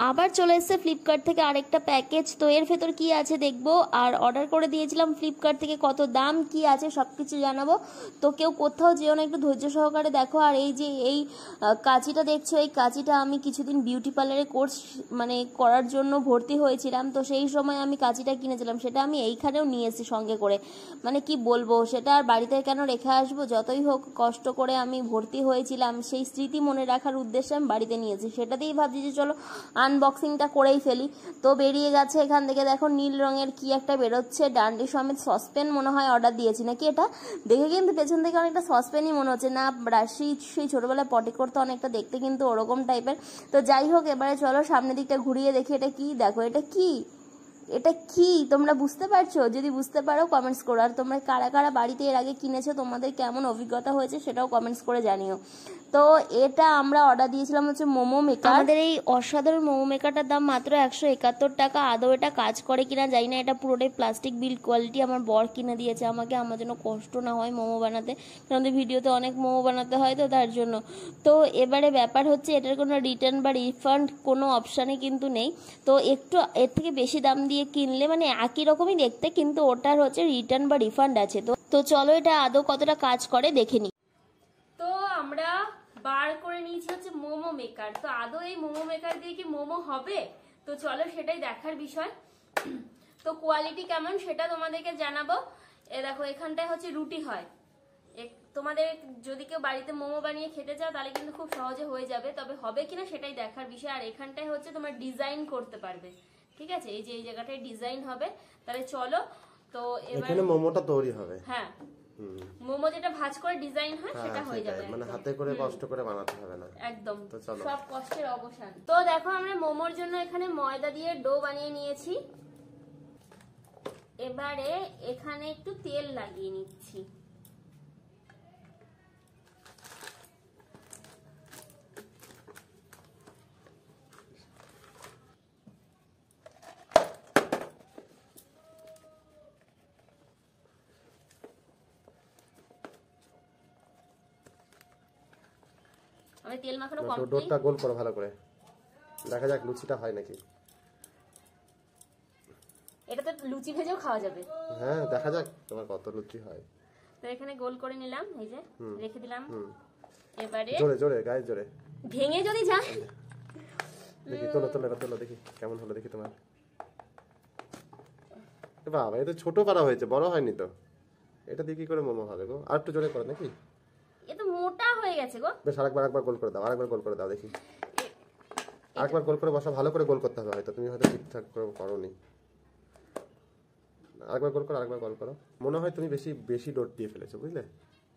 আবার চলে এসেছে ফ্লিপকার্ট থেকে আরেকটা প্যাকেজ তো এর ভেতর কি আছে দেখব? আর অর্ডার করে দিয়েছিলাম ফ্লিপকার্ট থেকে কত দাম, কি আছে সব কিছু জানাব। তো কেউ কোথাও যেও না, একটু ধৈর্য সহকারে দেখো। আর এই যে এই কাঁচিটা দেখছ, এই কাঁচিটা আমি কিছুদিন বিউটি পার্লারে কোর্স মানে করার জন্য ভর্তি হয়েছিলাম। তো সেই সময় আমি কাঁচিটা কিনেছিলাম, সেটা আমি এইখানেও নিয়ে এসেছি সঙ্গে করে। মানে কি বলব, সেটা আর বাড়িতে কেন রেখে আসব? যতই হোক, কষ্ট করে আমি ভর্তি হয়েছিলাম। সেই স্মৃতি মনে রাখার উদ্দেশ্যে আমি বাড়িতে নিয়েছি সেটা দিয়েই ভাবছি যে চলো আনবক্সিংটা করেই ফেলি। তো বেরিয়ে গেছে এখান থেকে। দেখো, নীল রঙের কি একটা বেরোচ্ছে। ডান্ডি সমেত সসপেন মনে হয় অর্ডার দিয়েছি। নাকি এটা? দেখে কিন্তু পেছন থেকে অনেকটা সসপেনই মনে হচ্ছে। না রাশি সেই ছোটবেলায় পটি করতে অনেকটা দেখতে কিন্তু ওরকম টাইপের তো যাই হোক, এবারে চলো সামনের দিকটা ঘুরিয়ে দেখি এটা কি। দেখো, এটা কি? এটা কি? তোমরা বুঝতে পারছ? যদি বুঝতে পারো কমেন্টস করো। আর তোমরা কারা কারা বাড়িতে এর আগে কিনেছো, তোমাদের কেমন অভিজ্ঞতা হয়েছে সেটাও কমেন্টস করে জানিও। তো এটা আমরা অর্ডার দিয়েছিলাম হচ্ছে মোমো মেকার আমাদের এই অসাধারণ মোমো মেকারটার দাম মাত্র একশো একাত্তর টাকা। আদৌ এটা কাজ করে কিনা জানি না। এটা পুরোটাই প্লাস্টিক বিল্ড কোয়ালিটি আমার বর কিনে দিয়েছে আমাকে। আমার জন্য কষ্ট না হয় মোমো বানাতে। কারণ ভিডিওতে অনেক মোমো বানাতে হয় তো তার জন্য। তো এবারে ব্যাপার হচ্ছে এটার কোনো রিটার্ন বা রিফান্ড কোনো অপশানে কিন্তু নেই। তো একটু এর থেকে বেশি দাম দিয়ে কিনলে মানে একই রকমই দেখতে, কিন্তু ওটার হচ্ছে রিটার্ন বা রিফান্ড আছে। তো তো চলো এটা আদৌ কতটা কাজ করে দেখে নিই বার করে নিয়েছি হচ্ছে মোমো মেকার তো আদৌ এই মোমো মেকার দিয়ে কি মোমো হবে? তো চলো সেটাই দেখার বিষয়। তো কোয়ালিটি কেমন সেটা তোমাদেরকে জানাব। এ দেখো এখানটায় হচ্ছে রুটি হয়। তোমাদের যদি কেউ বাড়িতে মোমো বানিয়ে খেতে চাও তাহলে কিন্তু খুব সহজে হয়ে যাবে। তবে হবে কিনা সেটাই দেখার বিষয়। আর এখানটায় হচ্ছে তোমার ডিজাইন করতে পারবে। ঠিক আছে? এই যে এই জায়গাটায় ডিজাইন হবে। তাহলে চলো তো এবার মোমোটা তৈরি হবে। হ্যাঁ। মোমো যেটা ভাজ করে ডিজাইন হয় হ্যাঁ, সেটা হয়ে যাবে। মানে হাতে করে কষ্ট করে বানাতে হবে না। একদম। তো চলো। সব কষ্টের অবসান। তো দেখো আমরা মোমোর জন্য এখানে ময়দা দিয়ে ডো বানিয়ে নিয়েছি। এবারে এখানে একটু তেল লাগিয়ে নিচ্ছি। আমি তেল মাখানো কমপ্লিট ডোরটা গোল করো ভালো করে। দেখা যাক লুচিটা হয় নাকি। এটা তো লুচি ভেজেও খাওয়া যাবে। হ্যাঁ দেখা যাক তোমার কত লুচি হয়। তো এখানে গোল করে নিলাম এই যে রেখে দিলাম। এবারে জোরে জোরে গায়ে জোরে। ভেঙে যদি যায়। দেখি তোলো তোলো তোলো দেখি কেমন হলো দেখি তোমার। বাবা এটা ছোট পারা হয়েছে বড় হয়নি তো। এটা দিয়ে কি করে মোমো হবে গো? আর একটু জোরে করো নাকি? মোটা হয়ে গেছে গো। বেশ আরেকবার একবার গোল করে দাও আরেকবার গোল করে দাও দেখি। আরেকবার গোল করে বসা ভালো করে গোল করতে হবে হয়তো তুমি হয়তো ঠিকঠাক করে করোনি। আরেকবার গোল করো আরেকবার গোল করো। মনে হয় তুমি বেশি বেশি ডোট দিয়ে ফেলেছো বুঝলে?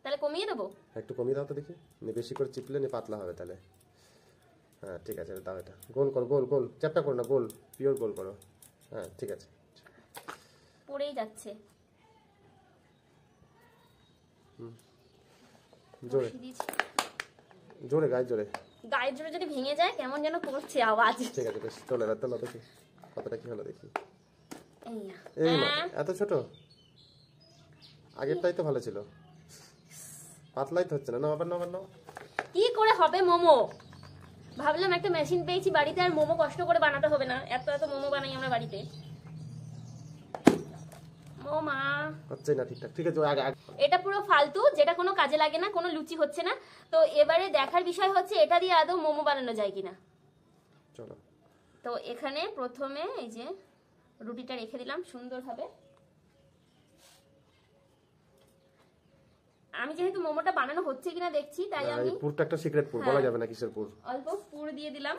তাহলে কমিয়ে দেবো? একটু কমিয়ে দাও তো দেখি। নি বেশি করে চিপলে নি পাতলা হবে তাহলে। হ্যাঁ ঠিক আছে দাও এটা। গোল করো গোল গোল চ্যাপটা করো না গোল পিওর গোল করো। হ্যাঁ ঠিক আছে। পড়েই যাচ্ছে। জোরে। জোরে গায়ে জোরে। গায়ের জোরে যদি ভেঙে যায় কেমন যেন করছে আওয়াজ। ঠিক আছে বেশ তোলে এবার তোলো দেখি কতটা কি হলো দেখি। এই না। আহ, এত ছোট? আগেরটাই তো ভালো ছিল। পাতলাই তো হচ্ছে না। না আবার না আবার না কি করে হবে মোমো? ভাবলাম একটা মেশিন পেয়েছি বাড়িতে আর মোমো কষ্ট করে বানাতে হবে না। এত এত মোমো বানাই আমরা বাড়িতে। মোমা হচ্ছে না ঠিকঠাক। ঠিক আছে আগে আগে। এটা পুরো ফালতু যেটা কোনো কাজে লাগে না কোনো লুচি হচ্ছে না। তো এবারে দেখার বিষয় হচ্ছে এটা দিয়ে আদৌ মোমো বানানো যায় কিনা? চলো। তো এখানে প্রথমে এই যে রুটিটা রেখে দিলাম সুন্দরভাবে। আমি যেহেতু মোমোটা বানানো হচ্ছে কিনা দেখছি তাই আমি পুরটা একটা সিক্রেট পুর বলা যাবে না কিসের পুর। অল্প পুর দিয়ে দিলাম।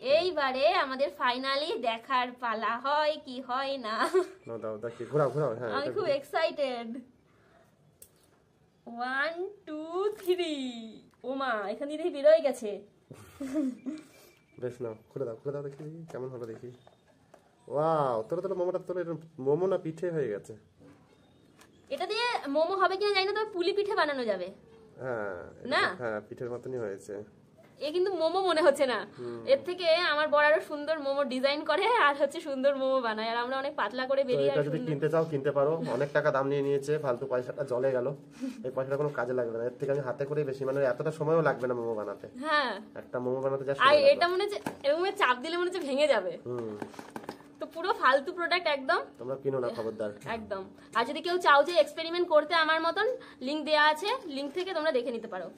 এইবারে আমাদের ফাইনালি দেখার পালা হয় কি হয় না। না হ্যাঁ আমি খুব এক্সাইটেড ওয়ান টু থ্রি ওমা এখান দেখি বেরোয় গেছে। বেশ নাও খুলে দাও খুলে দাও দেখি দেখি কেমন হলো দেখি। ওয়াও তোরা তোরা মোমোটা তোরা মোমো না পিঠে হয়ে গেছে। এটা দিয়ে মোমো হবে কিনা জানি না তবে পুলি পিঠে বানানো যাবে। হ্যাঁ না? হ্যাঁ পিঠের মতনই হয়েছে। এ কিন্তু মোমো মনে হচ্ছে না। এর থেকে আমার বড় আরও সুন্দর মোমো ডিজাইন করে আর হচ্ছে সুন্দর মোমো বানায়। আর আমরা অনেক পাতলা করে বেরিয়ে আর যদি কিনতে চাও কিনতে পারো। অনেক টাকা দাম নিয়ে নিয়েছে ফালতু পয়সাটা জলে গেল। এই পয়সাটা কোনো কাজে লাগবে না। এর থেকে আমি হাতে করে বেশি মানে এতটা সময়ও লাগবে না মোমো বানাতে। হ্যাঁ। একটা মোমো বানাতে যা আর এটা মনে হচ্ছে এরকম চাপ দিলে মনে হচ্ছে ভেঙে যাবে। হুম। তো পুরো ফালতু প্রোডাক্ট একদম। তোমরা কিনো না খবরদার। একদম। আর যদি কেউ চাও যে এক্সপেরিমেন্ট করতে আমার মতন লিংক দেওয়া আছে। লিংক থেকে তোমরা দেখে নিতে পারো।